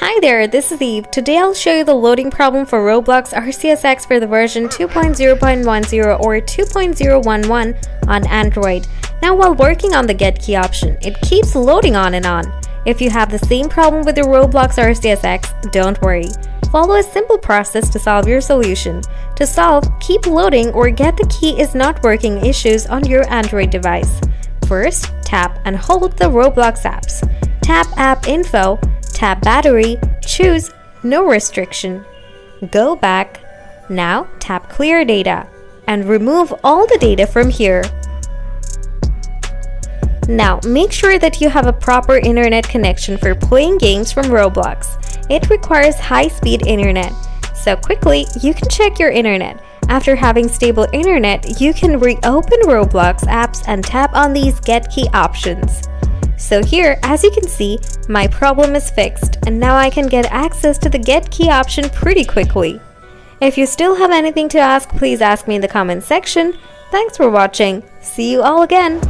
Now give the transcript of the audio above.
Hi there, this is Eve. Today I'll show you the loading problem for Roblox Arceus X for the version 2.0.10 or 2.011 on Android. Now while working on the get key option, it keeps loading on and on. If you have the same problem with your Roblox Arceus X, don't worry. Follow a simple process to solve your solution. To solve, keep loading or get the key is not working issues on your Android device. First, tap and hold the Roblox apps. Tap App Info Tap battery, choose no restriction. Go back. Now tap clear data and remove all the data from here. Now make sure that you have a proper internet connection for playing games from Roblox. It requires high-speed internet. So quickly, you can check your internet. After having stable internet, you can reopen Roblox apps and tap on these get key options. So here, as you can see, my problem is fixed and now I can get access to the get key option pretty quickly. If you still have anything to ask, please ask me in the comment section. Thanks for watching. See you all again.